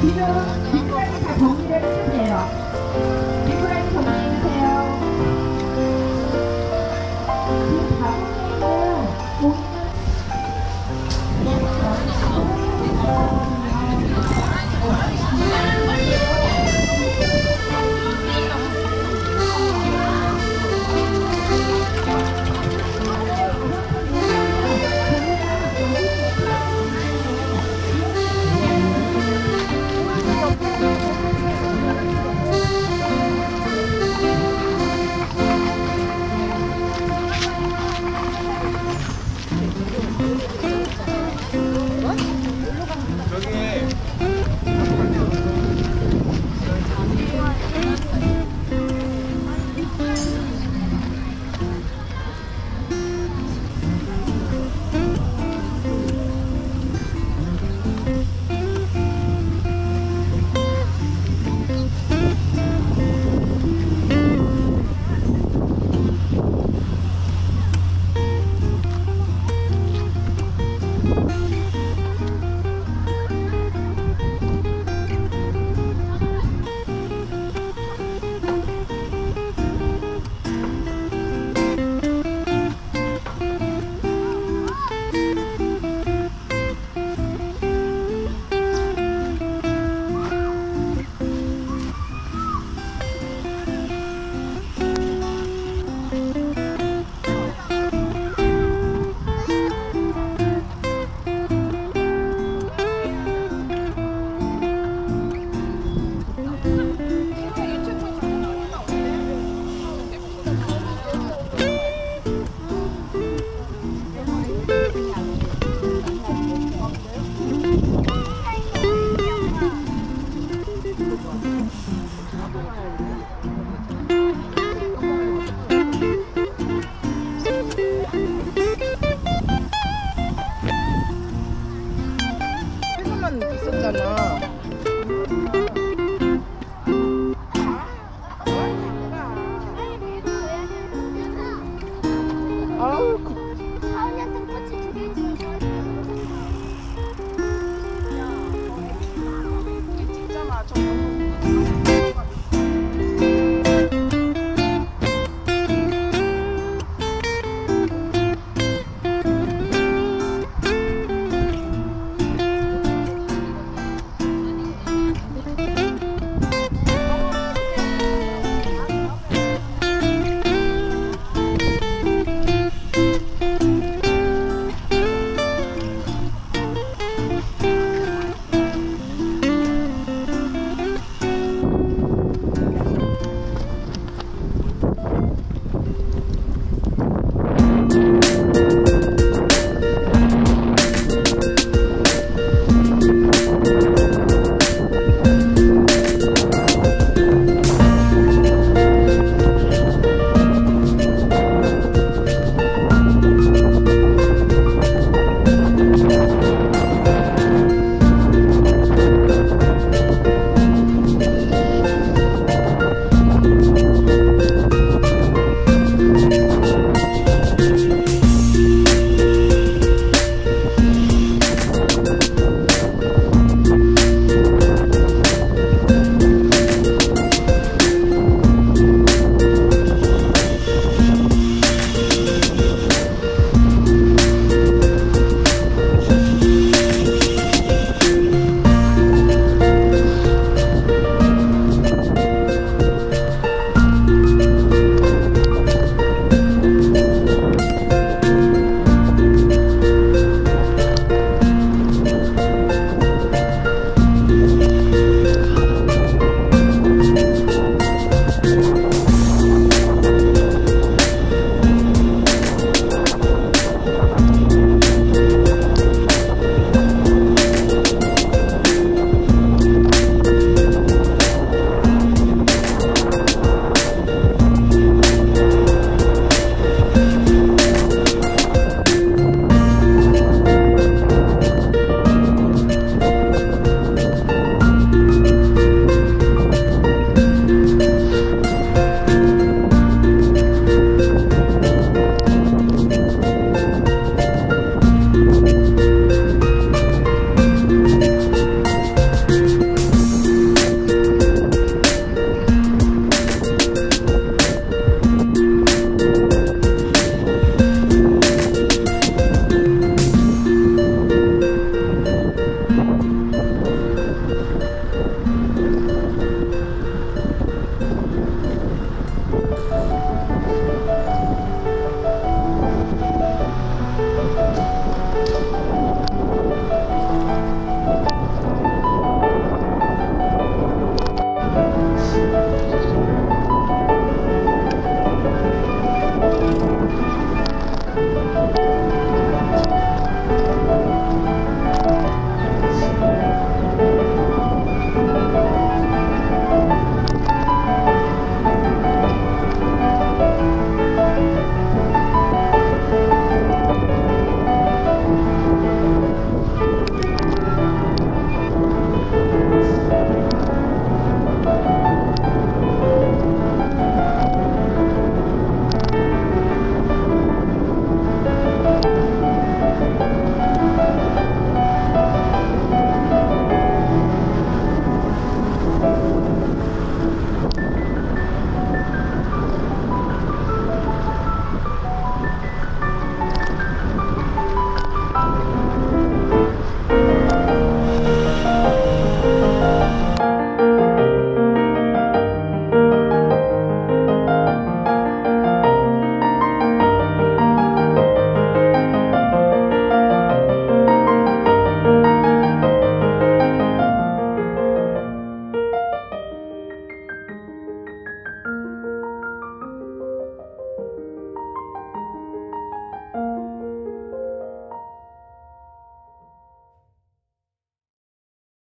지금 뒷자리 다 정리를